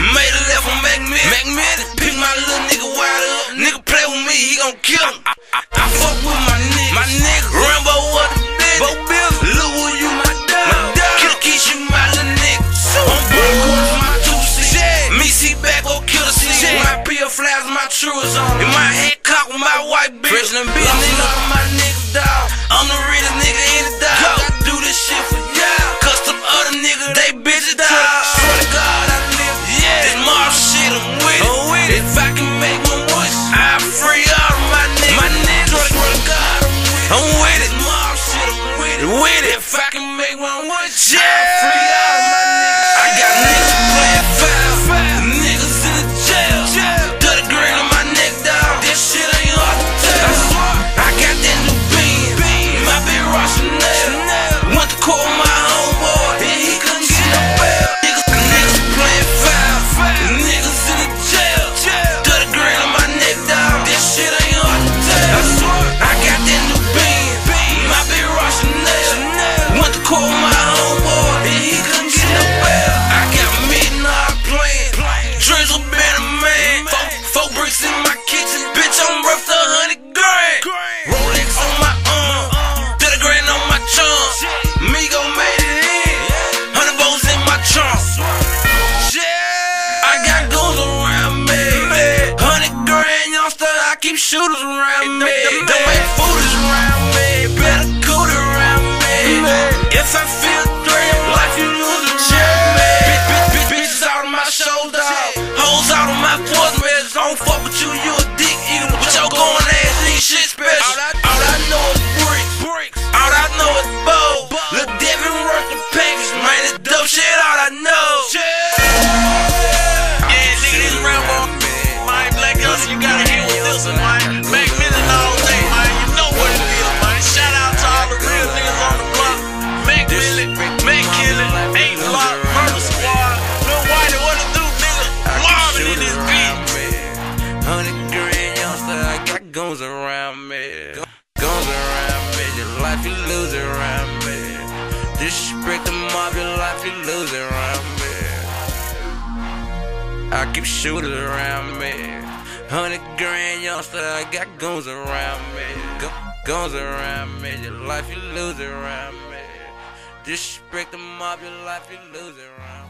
Made a left on Magnetic. Magnetic. Pick my little nigga wide up. Nigga play with me, he gon' kill him. I, I, I, fuck with my nigga. My nigga. Rambo what the bitch. Bo Bill. Lil Will, you my dog. My dog. Kill the kid, you my little nigga. So I'm back with my two seats. Me see back, go kill the seat. My pill flies, my truest on. In my head cock with my white bitch. President bitch. Legend! shooters around me. Guns around me, your life you lose around me. Disrespect the mob, your life you lose around me. I keep shooting around me. Hundred grand youngster, I got guns around me. Guns around me, your life you lose around me. Disrespect the mob, your life you lose around me.